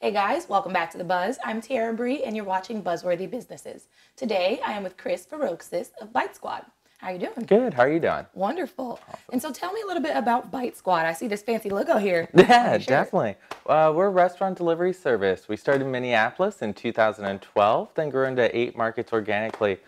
Hey guys, welcome back to The Buzz. I'm Tara Bree and you're watching Buzzworthy Businesses. Today I am with Chris Varouxis of Bite Squad. How are you doing? Good. How are you doing? Wonderful. And so tell me a little bit about Bite Squad. I see this fancy logo here. Yeah, definitely. Uh, we're a restaurant delivery service. We started in Minneapolis in 2012, then grew into eight markets organically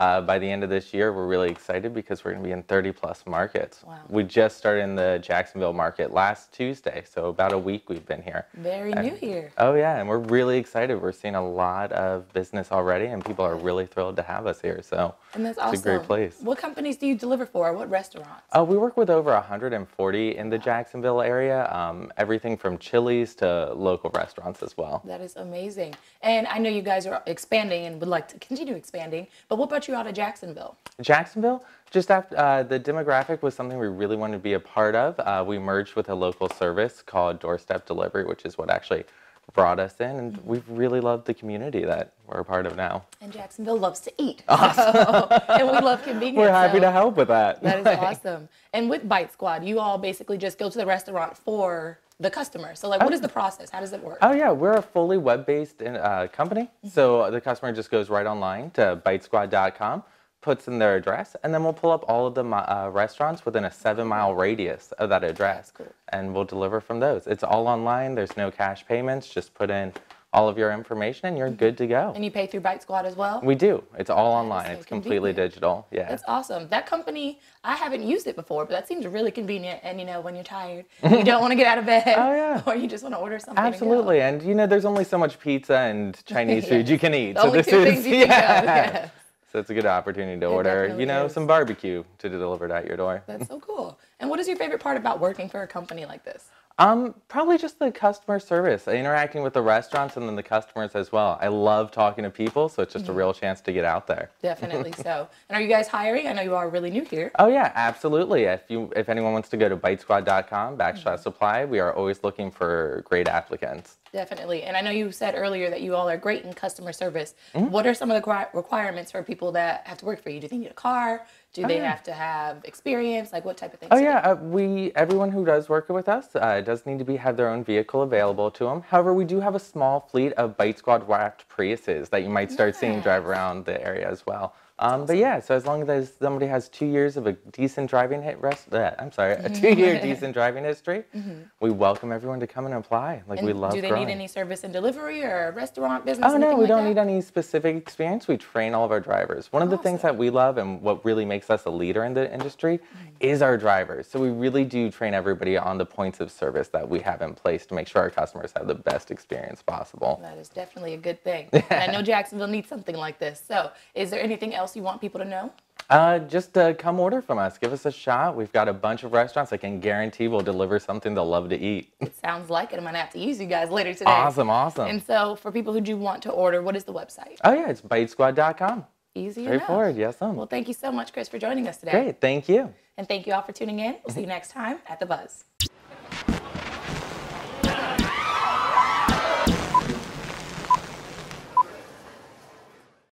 uh, by the end of this year, we're really excited because we're going to be in 30 plus markets. Wow. We just started in the Jacksonville market last Tuesday, so about a week we've been here. Very and, new here. Oh yeah, and we're really excited. We're seeing a lot of business already, and people are really thrilled to have us here. So and that's it's awesome. a great place. What companies do you deliver for? What restaurants? Uh, we work with over 140 in the Jacksonville area. Um, everything from Chili's to local restaurants as well. That is amazing. And I know you guys are expanding and would like to continue expanding. But what about you out of Jacksonville? Jacksonville? Just after uh, the demographic was something we really wanted to be a part of. Uh, we merged with a local service called Doorstep Delivery, which is what actually brought us in, and we've really loved the community that we're a part of now. And Jacksonville loves to eat, awesome. so, and we love convenience. We're happy so to help with that. That is awesome. And with Bite Squad, you all basically just go to the restaurant for the customer. So like, what is the process? How does it work? Oh yeah, we're a fully web-based uh, company. Mm-hmm. So the customer just goes right online to bitesquad.com puts in their address, and then we'll pull up all of the uh, restaurants within a seven mile radius of that address. Cool. And we'll deliver from those. It's all online, there's no cash payments, just put in all of your information and you're good to go. And you pay through Bite Squad as well? We do. It's all online. So it's completely digital. Yeah. That's awesome. That company, I haven't used it before, but that seems really convenient. And you know, when you're tired, you don't want to get out of bed. oh yeah. Or you just want to order something. Absolutely. And, and, you know, there's only so much pizza and Chinese yeah. food you can eat. The so only this two is things you yeah. yeah. So it's a good opportunity to order, you know, is. some barbecue to deliver it at your door. That's so cool. And what is your favorite part about working for a company like this? Um, probably just the customer service, interacting with the restaurants and then the customers as well. I love talking to people, so it's just mm-hmm. a real chance to get out there. Definitely so. And are you guys hiring? I know you are really new here. Oh yeah, absolutely. If you if anyone wants to go to bitesquad.com backslash mm-hmm. supply, we are always looking for great applicants. Definitely. And I know you said earlier that you all are great in customer service. Mm-hmm. What are some of the requirements for people that have to work for you? Do they need a car? Do oh, they yeah. have to have experience? Like what type of things? Oh yeah, uh, we everyone who does work with us uh, does need to be have their own vehicle available to them. However, we do have a small fleet of Bite Squad wrapped Priuses that you might start nice. seeing drive around the area as well. Um, but yeah, so as long as somebody has two years of a decent driving hit rest, uh, I'm sorry, a two-year decent driving history, mm-hmm. we welcome everyone to come and apply. Like and we love. Do they growing. need any service and delivery or restaurant business? Oh no, we like don't that? need any specific experience. We train all of our drivers. One of the things that we love and what really makes us a leader in the industry mm-hmm. is our drivers. So we really do train everybody on the points of service that we have in place to make sure our customers have the best experience possible. That is definitely a good thing. and I know Jacksonville needs something like this. So, is there anything else you want people to know? Uh, just uh, come order from us. Give us a shot. We've got a bunch of restaurants. I can guarantee we'll deliver something they'll love to eat. It sounds like it. I'm going to have to use you guys later today. Awesome, awesome. And so for people who do want to order, what is the website? Oh, yeah, it's bitesquad.com. Easy Straightforward, enough. yes, sir. Well, thank you so much, Chris, for joining us today. Great, thank you. And thank you all for tuning in. We'll see you next time at The Buzz.